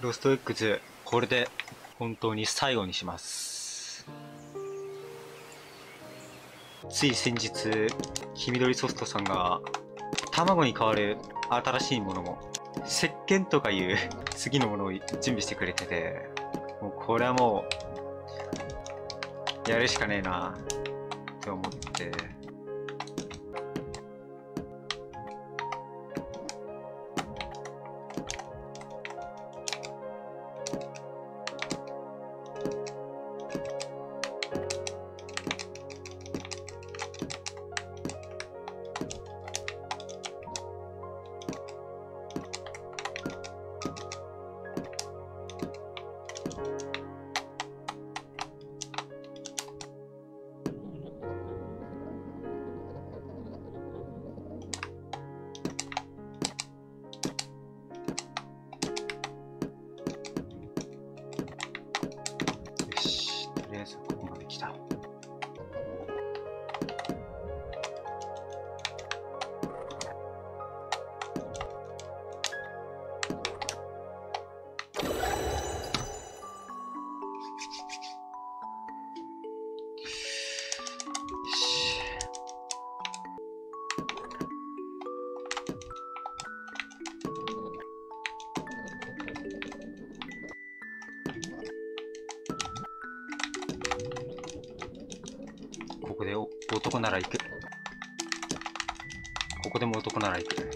ロストエッグズ、これで本当に最後にします。つい先日、黄緑ソフトさんが、卵に代わる新しいものも、石鹸とかいう次のものを準備してくれてて、もうこれはもう、やるしかねえな、と思って、よし、とりあえずここまで来た。ここで男なら行く。ここでも男なら行く。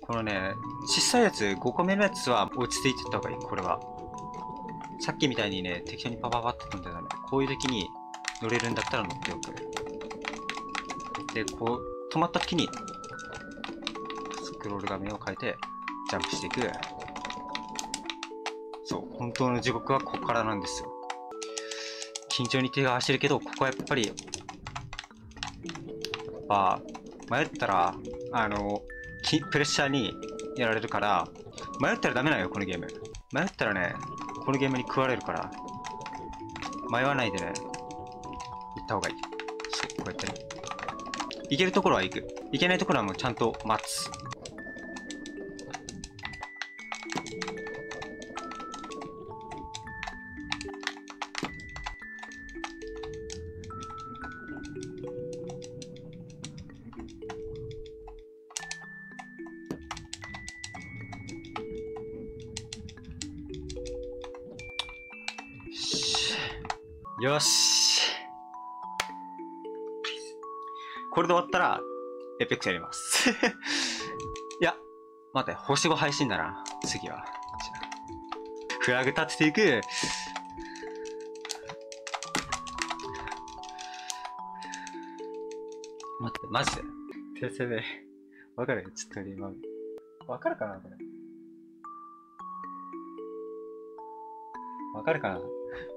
このね、小さいやつ、5個目のやつは落ち着いてった方がいい、これは。さっきみたいにね、適当にパパパって飛んでたね。こういう時に乗れるんだったら乗っておく。で、こう、止まった時に、スクロール画面を変えて、ジャンプしていく。そう、本当の地獄はここからなんですよ。緊張に手が走るけど、ここはやっぱり、ぱ、迷ったら、あの、プレッシャーにやられるから、迷ったらダメなのよ、このゲーム。迷ったらね、このゲームに食われるから、迷わないでね、行った方がいい。そう、こうやってね。行けるところは行く。行けないところはもうちゃんと待つ。よし。これで終わったら、エペックスやります。いや、待って、星5配信だな。次は。フラグ立てていく。待って、マジで？訂正で。わかる？ちょっと今。わかるかな？これ。わかるかな？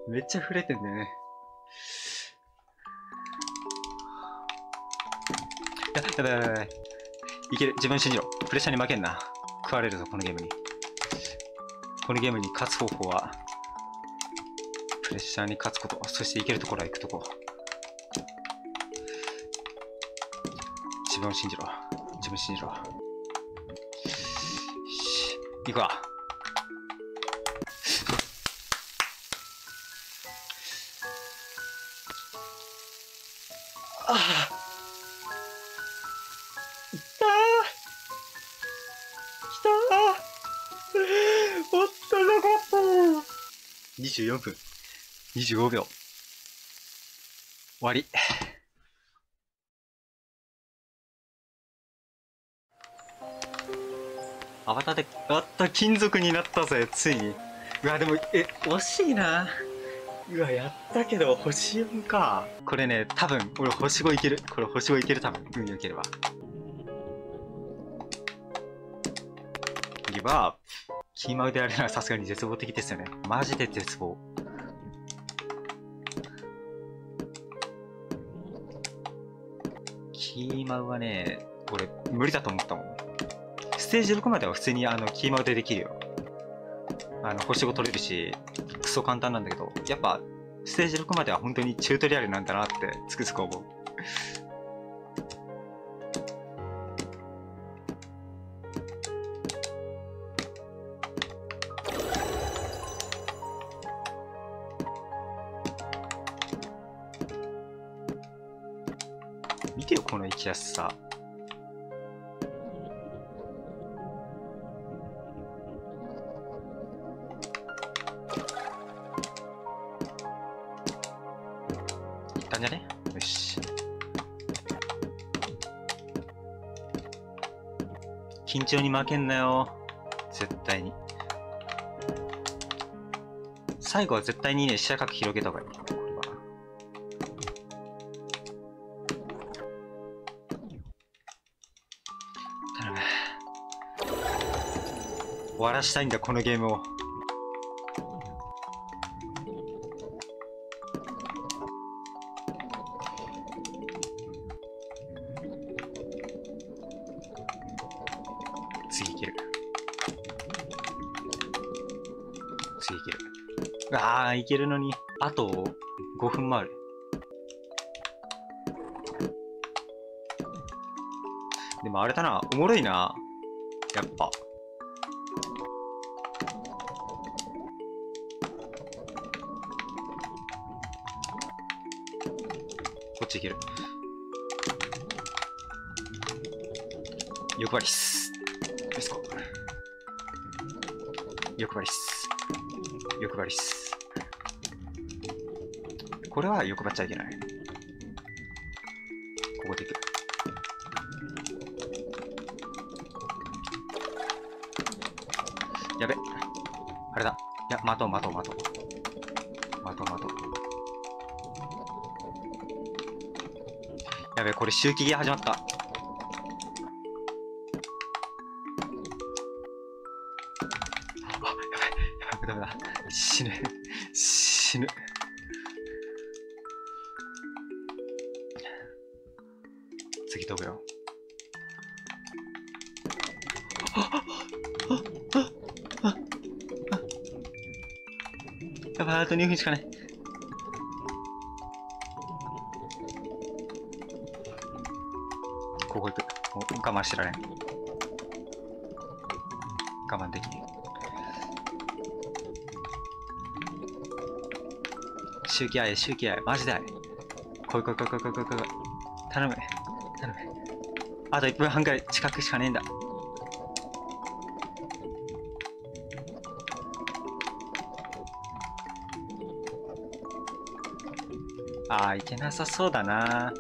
めっちゃ触れてんだよね。や、やばいやばいやばい。いける。自分信じろ。プレッシャーに負けんな。食われるぞ、このゲームに。このゲームに勝つ方法は、プレッシャーに勝つこと。そしていけるところは行くとこ。自分を信じろ。自分信じろ。よし。行くわ。ああ。いった。ー来た。ーおっとなかった。24分。25秒。終わり。アバターで、あった、金属になった。ぜ、ついに。うわ、でも、え、惜しいな。うわ、やったけど、星4か。これね、多分、俺星5いける。これ星5いける、多分。運良ければ。ギブアップ。キーマウであれならさすがに絶望的ですよね。マジで絶望。キーマウはね、俺、無理だと思ったもん。ステージ6までは普通にあの、キーマウでできるよ。あの、星5取れるし、ソ簡単なんだけど、やっぱ、ステージ6までは本当にチュートリアルなんだなって、つくづく思う。見てよ、この行きやすさ。チオに負けんなよ。絶対に。最後は絶対にね、視野角広げた方がいい。これは。頼む。終わらしたいんだ、このゲームを。ああ、いけるのに。あと5分もある。でもあれだな、おもろいな。やっぱ。こっちいける。欲張りっす。レスコ。欲張りっす。欲張りっす。これは欲張っちゃいけない。ここでいく。やべ。あれだ。いや、待とう待とう待とう。待とう待とう。やべ、これ周期が始まった。あ、やばい。やばい。ダメだ。死ぬ。死ぬ。次飛ぶよ。やばい、あと2分しかない。ここ行く。我慢してられん。我慢できん。周期合え、周期合え、マジで合え。来い来い来い来い来い来い来い。頼む。頼む。あと1分半くらい近くしかねえんだ。ああ、いけなさそうだな。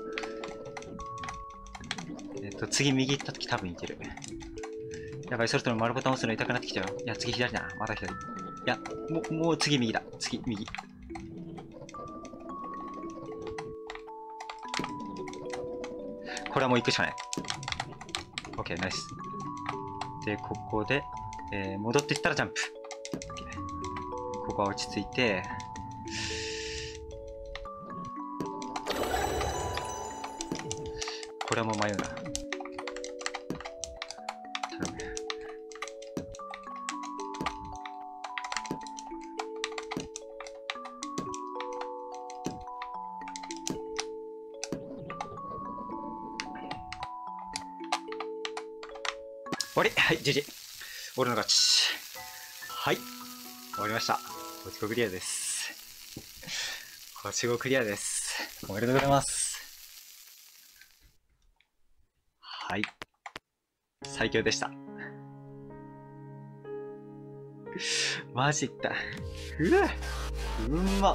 えっと、次右行った時多分いける。やばい、そろそろ丸ボタン押すの痛くなってきたよ。いや、次左だな。また左。いや、もう、もう次右だ。次、右。これはもう行くしかない。OK、ナイス。で、ここで、えー戻ってきたらジャンプ。ここは落ち着いて、これはもう迷うな。終わりはい、じじ。俺の勝ち。はい。終わりました。こちごクリアです。こちごクリアです。おめでとうございます。はい。最強でした。マジか。うわうんま。